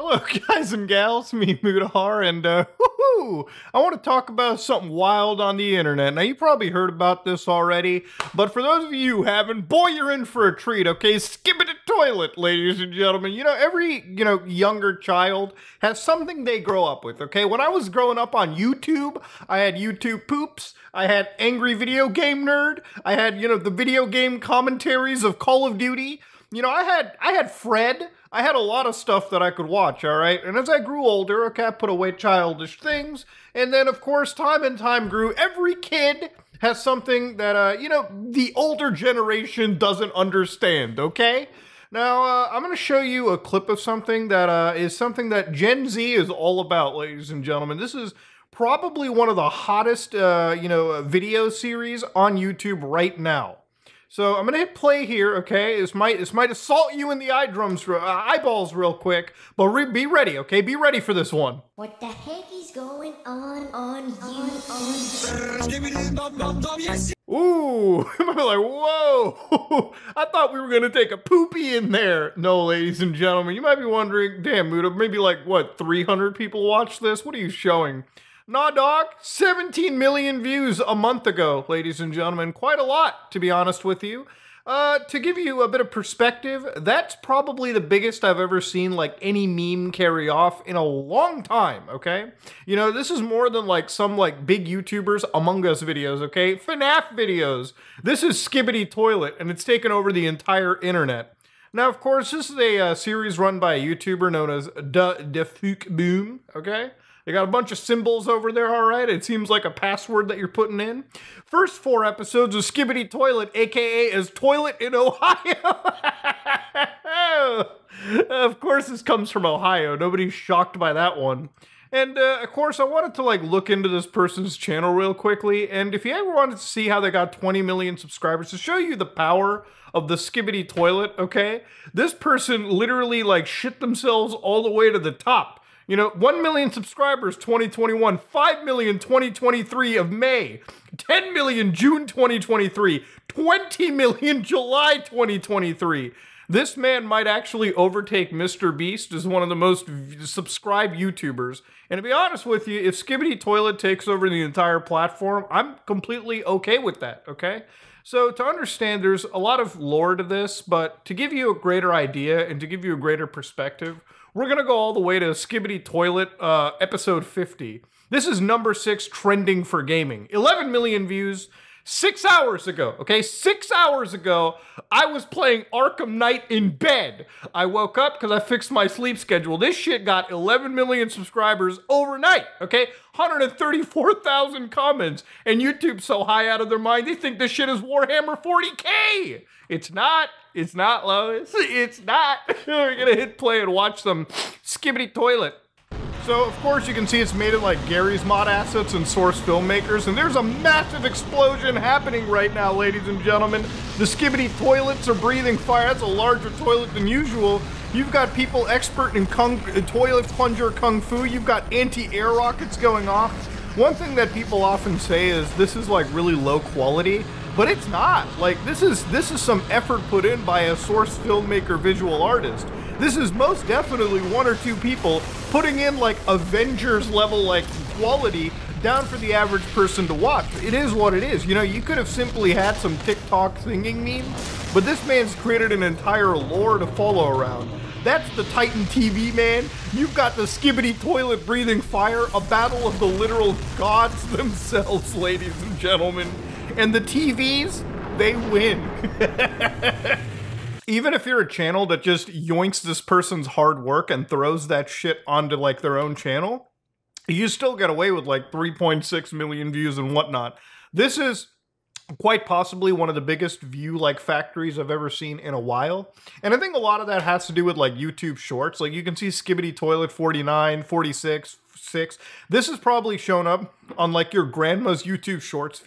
Hello, guys and gals, me Mutahar, and uh, I want to talk about something wild on the internet. Now, you probably heard about this already, but for those of you who haven't, boy, you're in for a treat, okay? Skip it to toilet, ladies and gentlemen. You know, every, you know, younger child has something they grow up with, okay? When I was growing up on YouTube, I had YouTube poops, I had Angry Video Game Nerd, I had, you know, the video game commentaries of Call of Duty. You know, I had I had Fred, I had a lot of stuff that I could watch, all right? And as I grew older, okay, I put away childish things. And then, of course, time and time grew. Every kid has something that, uh, you know, the older generation doesn't understand, okay? Now, uh, I'm going to show you a clip of something that uh, is something that Gen Z is all about, ladies and gentlemen. This is probably one of the hottest, uh, you know, video series on YouTube right now. So I'm gonna hit play here, okay? This might this might assault you in the eye drums, uh, eyeballs real quick, but re be ready, okay? Be ready for this one. What the heck is going on on YouTube? Ooh, I'm like, whoa! I thought we were gonna take a poopy in there. No, ladies and gentlemen, you might be wondering, damn, Muda, maybe like what, 300 people watch this? What are you showing? Nah, dog, 17 million views a month ago, ladies and gentlemen. Quite a lot, to be honest with you. Uh, to give you a bit of perspective, that's probably the biggest I've ever seen like any meme carry off in a long time, okay? You know, this is more than like some like big YouTubers Among Us videos, okay? FNAF videos. This is Skibidi Toilet, and it's taken over the entire internet. Now, of course, this is a uh, series run by a YouTuber known as Da Defuk Boom, okay? They got a bunch of symbols over there, all right? It seems like a password that you're putting in. First four episodes of Skibidi Toilet, aka as Toilet in Ohio. of course, this comes from Ohio. Nobody's shocked by that one. And uh, of course, I wanted to like look into this person's channel real quickly. And if you ever wanted to see how they got 20 million subscribers, to show you the power of the skibidi toilet, okay? This person literally like shit themselves all the way to the top. You know, 1 million subscribers 2021, 5 million 2023 of May, 10 million June 2023, 20 million July 2023. This man might actually overtake Mr. Beast as one of the most subscribed YouTubers. And to be honest with you, if Skibidi Toilet takes over the entire platform, I'm completely okay with that, okay? So to understand, there's a lot of lore to this, but to give you a greater idea and to give you a greater perspective, we're going to go all the way to Skibidi Toilet, uh, episode 50. This is number six trending for gaming. 11 million views six hours ago. Okay, six hours ago, I was playing Arkham Knight in bed. I woke up because I fixed my sleep schedule. This shit got 11 million subscribers overnight. Okay, 134,000 comments, and YouTube's so high out of their mind they think this shit is Warhammer 40k. It's not. It's not, Lois. It's not. We're gonna hit play and watch some Skibidi Toilet. So, of course, you can see it's made of like Garry's Mod assets and Source Filmmakers, and there's a massive explosion happening right now, ladies and gentlemen. The Skibidi toilets are breathing fire. That's a larger toilet than usual. You've got people expert in kung, uh, toilet plunger kung fu. You've got anti-air rockets going off. One thing that people often say is this is like really low quality but it's not. Like this is this is some effort put in by a source filmmaker visual artist. This is most definitely one or two people putting in like Avengers level like quality down for the average person to watch. It is what it is. You know, you could have simply had some TikTok singing meme, but this man's created an entire lore to follow around. That's the Titan TV, man. You've got the skibidi toilet breathing fire, a battle of the literal gods themselves, ladies and gentlemen. And the TVs, they win. Even if you're a channel that just yoinks this person's hard work and throws that shit onto like their own channel, you still get away with like 3.6 million views and whatnot. This is quite possibly one of the biggest view like factories I've ever seen in a while. And I think a lot of that has to do with like YouTube shorts. Like you can see Skibidi Toilet 49, 46, 6. This has probably shown up on like your grandma's YouTube shorts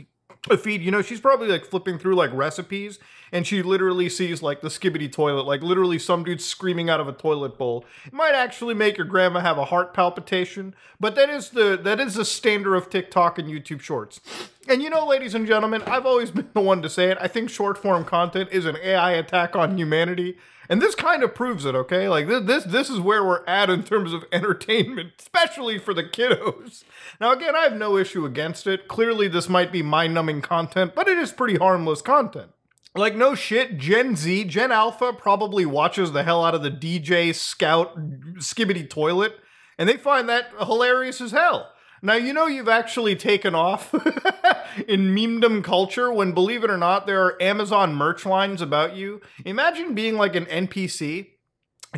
feed. You know, she's probably like flipping through like recipes and she literally sees like the skibidi toilet, like literally some dude screaming out of a toilet bowl. It might actually make your grandma have a heart palpitation, but that is the that is the standard of TikTok and YouTube Shorts. And you know, ladies and gentlemen, I've always been the one to say it. I think short form content is an AI attack on humanity. And this kind of proves it, okay? Like this, this, this is where we're at in terms of entertainment, especially for the kiddos. Now, again, I have no issue against it. Clearly, this might be mind-numbing content, but it is pretty harmless content. Like no shit, Gen Z, Gen Alpha probably watches the hell out of the DJ Scout Skibidi Toilet, and they find that hilarious as hell. Now, you know you've actually taken off in memedom culture when, believe it or not, there are Amazon merch lines about you. Imagine being like an NPC,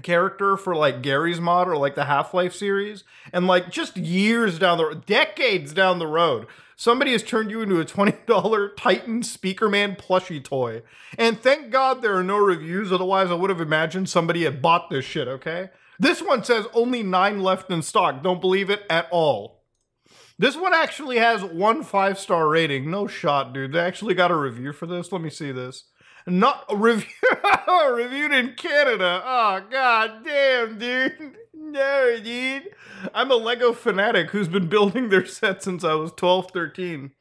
character for like Garry's Mod or like the Half Life series, and like just years down the decades down the road, somebody has turned you into a $20 Titan Speakerman plushie toy. And thank God there are no reviews, otherwise, I would have imagined somebody had bought this shit, okay? This one says only nine left in stock. Don't believe it at all. This one actually has one five star rating. No shot, dude. They actually got a review for this. Let me see this. Not review reviewed in Canada. Oh god damn, dude. No, dude. I'm a Lego fanatic who's been building their set since I was 12, 13.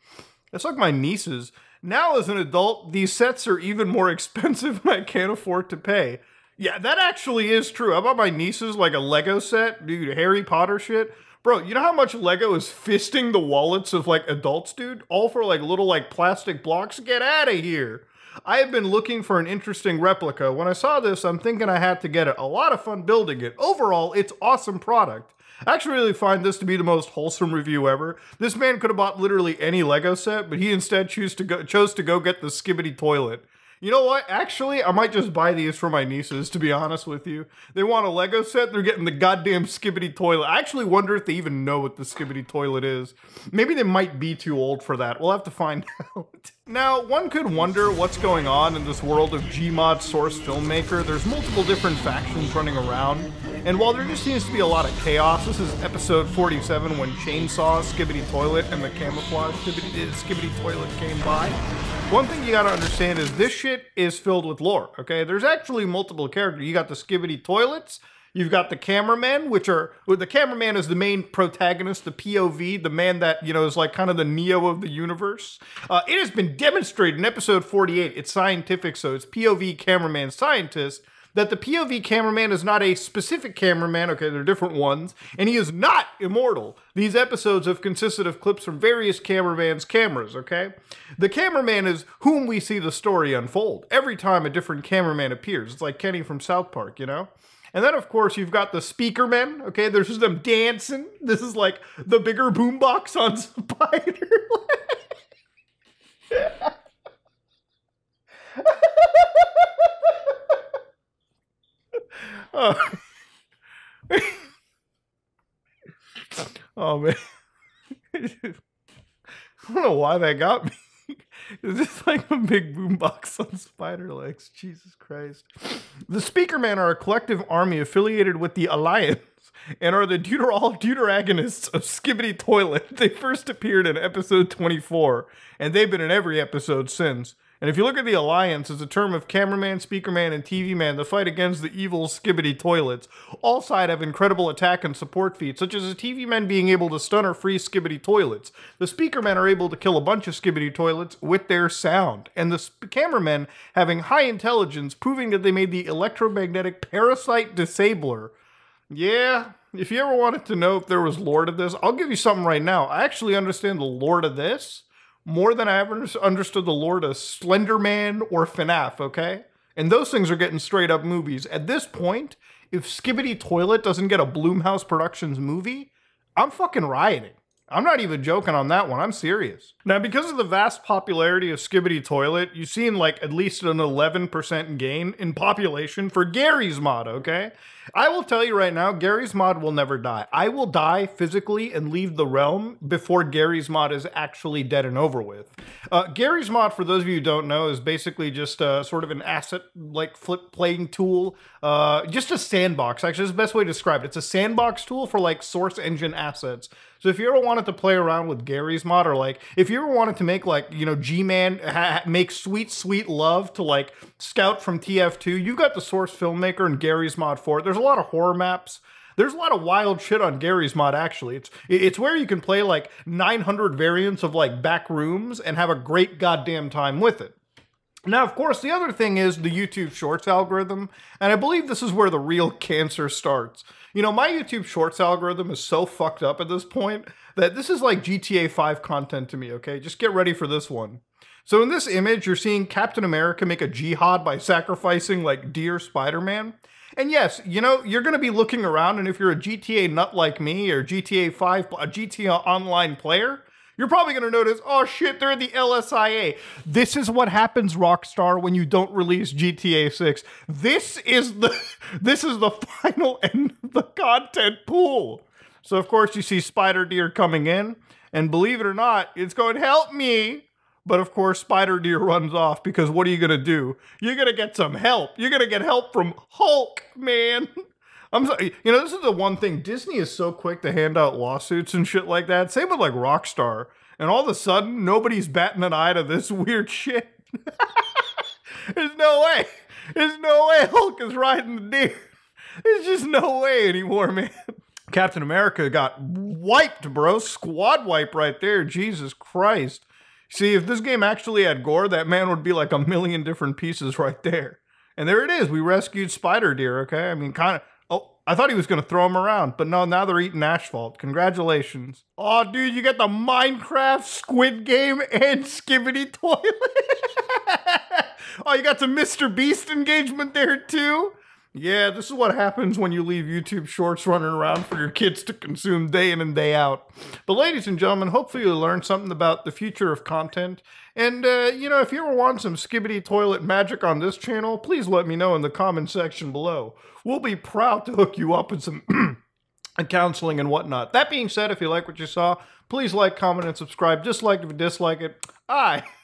That's like my nieces. Now, as an adult, these sets are even more expensive and I can't afford to pay. Yeah, that actually is true. I bought my nieces like a Lego set, dude, Harry Potter shit. Bro, you know how much Lego is fisting the wallets of like adults, dude? All for like little like plastic blocks? Get out of here. I have been looking for an interesting replica. When I saw this, I'm thinking I had to get it. A lot of fun building it. Overall, it's awesome product. I actually really find this to be the most wholesome review ever. This man could have bought literally any Lego set, but he instead chose to go, chose to go get the skibidi toilet. You know what? Actually, I might just buy these for my nieces, to be honest with you. They want a Lego set, they're getting the goddamn skibidi toilet. I actually wonder if they even know what the skibidi toilet is. Maybe they might be too old for that. We'll have to find out. Now, one could wonder what's going on in this world of Gmod source filmmaker. There's multiple different factions running around. And while there just seems to be a lot of chaos, this is episode 47 when Chainsaw, Skibidi Toilet, and the Camouflage Skibidi, Skibidi Toilet came by. One thing you gotta understand is this shit is filled with lore, okay? There's actually multiple characters. You got the Skibidi Toilets, You've got the cameraman, which are well, the cameraman is the main protagonist, the POV, the man that you know is like kind of the Neo of the universe. Uh, it has been demonstrated in episode 48. It's scientific, so it's POV cameraman scientist that the POV cameraman is not a specific cameraman, okay, they're different ones, and he is not immortal. These episodes have consisted of clips from various cameramans' cameras, okay? The cameraman is whom we see the story unfold. Every time a different cameraman appears, it's like Kenny from South Park, you know? And then, of course, you've got the speaker men. Okay, there's just them dancing. This is like the bigger boombox on Spider. oh. oh man. I don't know why that got me. Is this like a big boombox on spider legs? Jesus Christ. The speaker Speakermen are a collective army affiliated with the Alliance and are the deuterol deuteragonists of Skibidi Toilet. They first appeared in episode 24, and they've been in every episode since. And if you look at the Alliance, it's a term of cameraman, speakerman, and TV man the fight against the evil skibidi toilets. All side have incredible attack and support feats, such as the TV men being able to stun or freeze skibidi toilets. The speakermen are able to kill a bunch of skibidi toilets with their sound. And the sp- cameramen having high intelligence, proving that they made the electromagnetic parasite disabler. Yeah, if you ever wanted to know if there was lore to this, I'll give you something right now. I actually understand the lore to this more than I ever understood the lore of Slenderman or FNAF, okay? And those things are getting straight up movies. At this point, if Skibidi Toilet doesn't get a Blumhouse Productions movie, I'm fucking rioting. I'm not even joking on that one. I'm serious. Now, because of the vast popularity of Skibidi Toilet, you've seen like at least an 11% gain in population for Garry's Mod, okay? I will tell you right now, Garry's mod will never die. I will die physically and leave the realm before Garry's mod is actually dead and over with. Uh, Garry's mod, for those of you who don't know, is basically just uh, sort of an asset like flip playing tool, uh, just a sandbox. Actually, is the best way to describe it. It's a sandbox tool for like source engine assets. So if you ever wanted to play around with Garry's mod, or like if you ever wanted to make like you know G-Man ha- make sweet sweet love to like Scout from TF2, you've got the source filmmaker and Garry's mod for it. There's a lot of horror maps. There's a lot of wild shit on Garry's mod. Actually, it's it's where you can play like 900 variants of like back rooms and have a great goddamn time with it. Now, of course, the other thing is the YouTube Shorts algorithm, and I believe this is where the real cancer starts. You know, my YouTube Shorts algorithm is so fucked up at this point that this is like GTA 5 content to me, okay? Just get ready for this one. So in this image, you're seeing Captain America make a jihad by sacrificing like dear Spider-Man. And yes, you know, you're going to be looking around and if you're a GTA nut like me or GTA 5 a GTA online player, you're probably going to notice, oh shit, they're in the LSIA. This is what happens, Rockstar, when you don't release GTA 6. This is the this is the final end of the content pool. So of course you see Spider Deer coming in, and believe it or not, it's going to help me. But of course, Spider Deer runs off because what are you gonna do? You're gonna get some help. You're gonna get help from Hulk, man. I'm sorry. You know, this is the one thing. Disney is so quick to hand out lawsuits and shit like that. Same with like Rockstar. And all of a sudden, nobody's batting an eye to this weird shit. There's no way. There's no way Hulk is riding the deer. There's just no way anymore, man. Captain America got wiped, bro. Squad wipe right there. Jesus Christ. See, if this game actually had gore, that man would be like a million different pieces right there. And there it is. We rescued Spider Deer, okay? I mean, kind of. I thought he was going to throw him around, but no, now they're eating asphalt. Congratulations. Oh, dude, you got the Minecraft, Squid Game, and Skibidi Toilet. oh, you got some Mr. Beast engagement there, too? Yeah, this is what happens when you leave YouTube shorts running around for your kids to consume day in and day out. But, ladies and gentlemen, hopefully you learned something about the future of content. And, uh, you know, if you ever want some skibidi toilet magic on this channel, please let me know in the comment section below. We'll be proud to hook you up with some counseling and whatnot. That being said, if you like what you saw, please like, comment, and subscribe. Dislike if you dislike it. Aye.